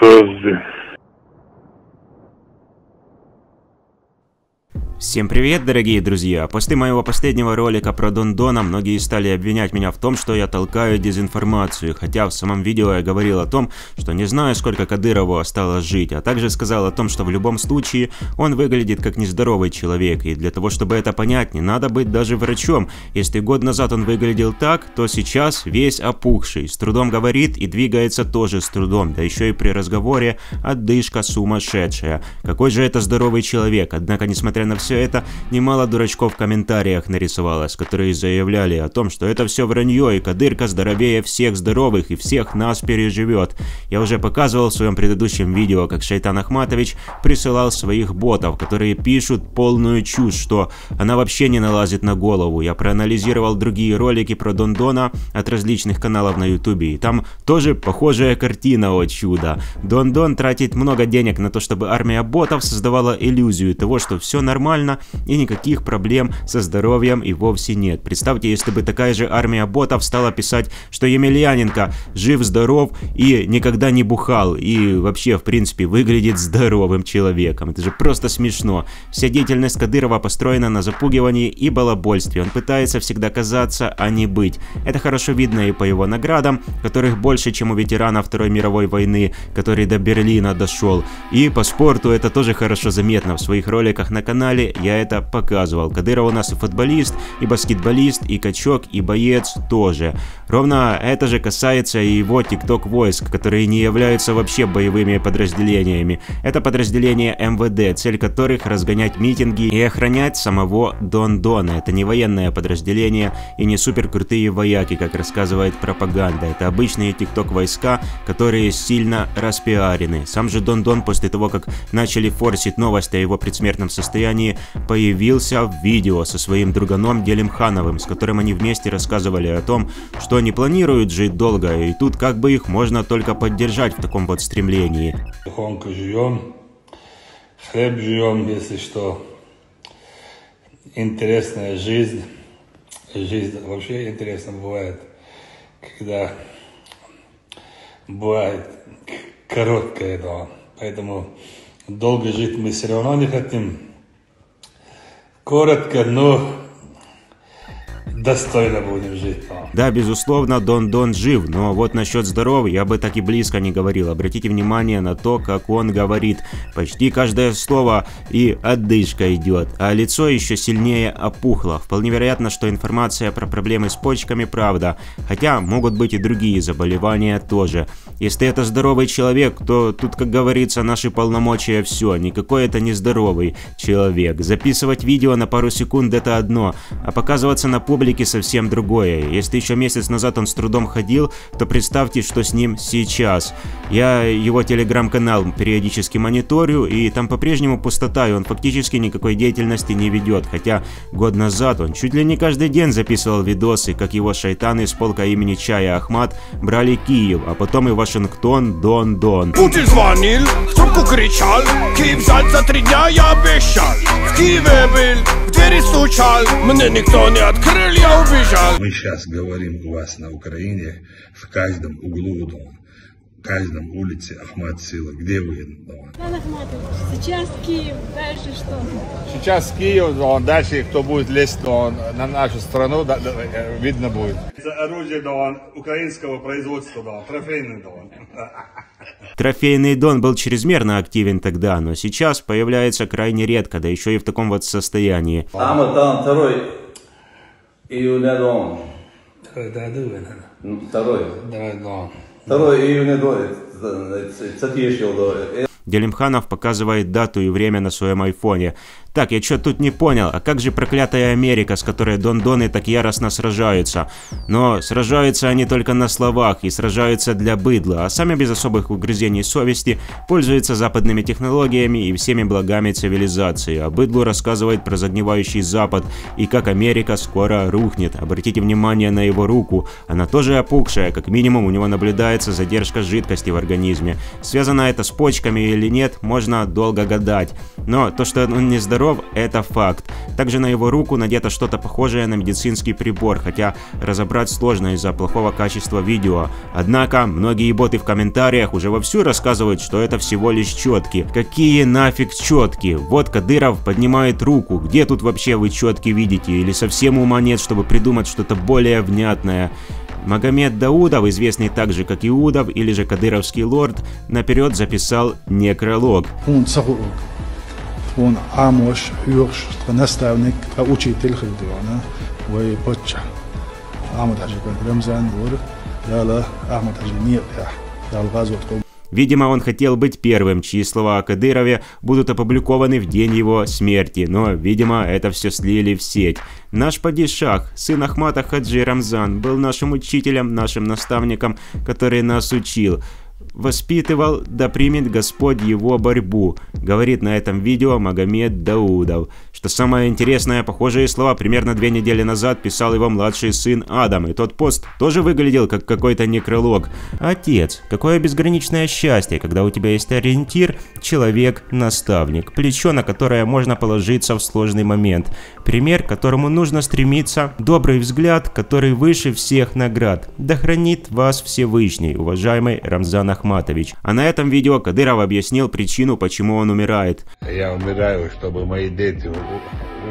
Thursday. Всем привет, дорогие друзья! После моего последнего ролика про Дон Дона многие стали обвинять меня в том, что я толкаю дезинформацию, хотя в самом видео я говорил о том, что не знаю, сколько Кадырову осталось жить, а также сказал о том, что в любом случае он выглядит как нездоровый человек, и для того, чтобы это понять, не надо быть даже врачом. Если год назад он выглядел так, то сейчас весь опухший, с трудом говорит и двигается тоже с трудом, да еще и при разговоре отдышка сумасшедшая. Какой же это здоровый человек, однако, несмотря на все все это, немало дурачков в комментариях нарисовалось, которые заявляли о том, что это все вранье и Кадырка здоровее всех здоровых и всех нас переживет. Я уже показывал в своем предыдущем видео, как Шайтан Ахматович присылал своих ботов, которые пишут полную чушь, что она вообще не налазит на голову. Я проанализировал другие ролики про Дондона от различных каналов на ютубе, и там тоже похожая картина, о чудо. Дондон тратит много денег на то, чтобы армия ботов создавала иллюзию того, что все нормально, нормально и никаких проблем со здоровьем и вовсе нет. Представьте, если бы такая же армия ботов стала писать, что Емельяненко жив-здоров и никогда не бухал и вообще в принципе выглядит здоровым человеком. Это же просто смешно. Вся деятельность Кадырова построена на запугивании и балабольстве. Он пытается всегда казаться, а не быть. Это хорошо видно и по его наградам, которых больше, чем у ветерана Второй мировой войны, который до Берлина дошел. И по спорту это тоже хорошо заметно в своих роликах на канале я это показывал. Кадыров у нас и футболист, и баскетболист, и качок, и боец тоже. Ровно это же касается и его тикток войск, которые не являются вообще боевыми подразделениями. Это подразделения МВД, цель которых разгонять митинги и охранять самого Дон Дона. Это не военное подразделение и не супер крутые вояки, как рассказывает пропаганда. Это обычные тикток войска, которые сильно распиарены. Сам же Дон Дон после того, как начали форсить новость о его предсмертном состоянии, появился в видео со своим друганом Делимхановым, с которым они вместе рассказывали о том, что они планируют жить долго, и тут как бы их можно только поддержать в таком вот стремлении. Тихонько живем, хлеб живем, если что. Интересная жизнь. Жизнь вообще интересно бывает, когда бывает короткая, да. Поэтому долго жить мы все равно не хотим. Коротко, но достойно будем жить. Да, безусловно, Дон Дон жив, но вот насчет здоровья я бы так и близко не говорил. Обратите внимание на то, как он говорит. Почти каждое слово и отдышка идет, а лицо еще сильнее опухло. Вполне вероятно, что информация про проблемы с почками правда, хотя могут быть и другие заболевания тоже. Если это здоровый человек, то тут, как говорится, наши полномочия все, никакой это не здоровый человек. Записывать видео на пару секунд это одно, а показываться на публике совсем другое. Если еще месяц назад он с трудом ходил, то представьте, что с ним сейчас. Я его телеграм-канал периодически мониторю, и там по-прежнему пустота, и он фактически никакой деятельности не ведет, хотя год назад он чуть ли не каждый день записывал видосы, как его шайтаны из полка имени Чая Ахмат брали Киев, а потом и Вашингтон Дон-Дон. Путин звонил, в трубку кричал, Киев взять за три дня я обещал. В Киеве был, в двери стучал, мне никто не открыл, я убежал. Мы сейчас говорим у вас на Украине, в каждом углу дома, Кальном, улице Ахмад Сила. Где вы? Иван Ахматович, сейчас Киев, дальше что? Сейчас Киев, он дальше, кто будет лезть он, на нашу страну, да, да, э, видно будет. Это оружие да, он, украинского производства, да, трофейный да, он. Трофейный Дон был чрезмерно активен тогда, но сейчас появляется крайне редко, да еще и в таком вот состоянии. Ама там второй июля дом. Когда ну, Второй. Да, Дон. 2 июня до, Делимханов показывает дату и время на своем айфоне. Так, я что тут не понял, а как же проклятая Америка, с которой Дон-Доны так яростно сражаются? Но сражаются они только на словах и сражаются для быдла, а сами без особых угрызений совести пользуются западными технологиями и всеми благами цивилизации, а быдлу рассказывает про загнивающий Запад и как Америка скоро рухнет. Обратите внимание на его руку, она тоже опухшая, как минимум у него наблюдается задержка жидкости в организме. Связано это с почками или нет, можно долго гадать. Но то, что он нездоров здоров, это факт. Также на его руку надето что-то похожее на медицинский прибор, хотя разобрать сложно из-за плохого качества видео. Однако, многие боты в комментариях уже вовсю рассказывают, что это всего лишь четки. Какие нафиг четки? Вот Кадыров поднимает руку. Где тут вообще вы четки видите? Или совсем ума нет, чтобы придумать что-то более внятное? Магомед Даудов, известный также как Иудов или же Кадыровский лорд, наперед записал некролог hun Amos Hyrsch Stranastavnik fra Uchi Tilhildyrene og Pocha. Ahmad Хаджибан Рамзан Гур, Дала Ахмад Хаджимир, Дал Газу Видимо, он хотел быть первым, чьи слова о Кадырове будут опубликованы в день его смерти, но, видимо, это все слили в сеть. Наш падишах, сын Ахмата Хаджи Рамзан, был нашим учителем, нашим наставником, который нас учил воспитывал, да примет Господь его борьбу, говорит на этом видео Магомед Даудов. Что самое интересное, похожие слова примерно две недели назад писал его младший сын Адам, и тот пост тоже выглядел как какой-то некролог. Отец, какое безграничное счастье, когда у тебя есть ориентир, человек, наставник, плечо, на которое можно положиться в сложный момент, пример, к которому нужно стремиться, добрый взгляд, который выше всех наград. Да хранит вас Всевышний, уважаемый Рамзан Ахматович. А на этом видео Кадыров объяснил причину, почему он умирает. Я умираю, чтобы мои дети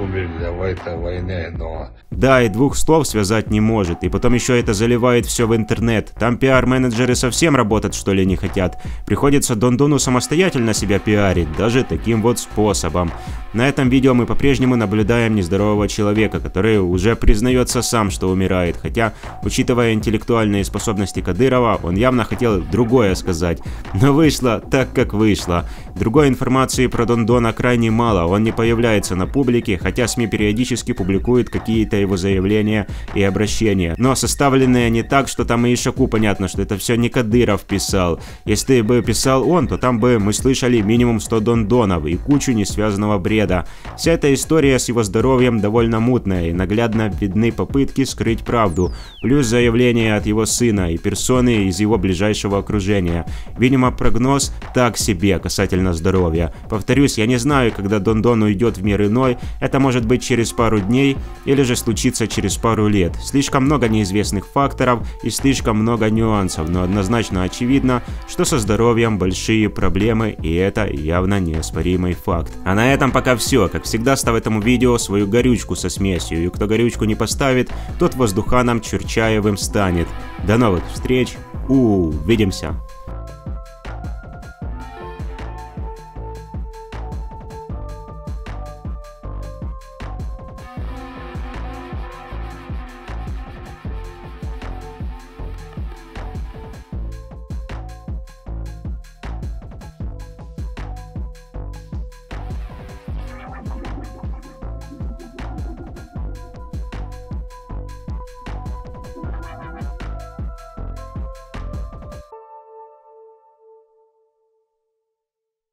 умерли в этой войне, но... Да, и двух слов связать не может, и потом еще это заливает все в интернет. Там пиар-менеджеры совсем работать что ли не хотят. Приходится Дондону самостоятельно себя пиарить, даже таким вот способом. На этом видео мы по-прежнему наблюдаем нездорового человека, который уже признается сам, что умирает, хотя, учитывая интеллектуальные способности Кадырова, он явно хотел другое сказать. Но вышло так, как вышло. Другой информации про Дондона крайне мало, он не появляется на публике, хотя СМИ периодически публикуют какие-то его заявления и обращения. Но составленные не так, что там и Ишаку понятно, что это все не Кадыров писал. Если бы писал он, то там бы мы слышали минимум 100 Дондонов и кучу несвязанного бреда. Вся эта история с его здоровьем довольно мутная и наглядно видны попытки скрыть правду, плюс заявления от его сына и персоны из его ближайшего окружения. Видимо, прогноз так себе касательно здоровья. Повторюсь, я не знаю, когда Дондон уйдет в мир иной, это может быть через пару дней или же случится через пару лет. Слишком много неизвестных факторов и слишком много нюансов, но однозначно очевидно, что со здоровьем большие проблемы и это явно неоспоримый факт. А на этом пока все. Как всегда, ставь этому видео свою горючку со смесью, и кто горючку не поставит, тот воздуханом Чурчаевым станет. До новых встреч, увидимся!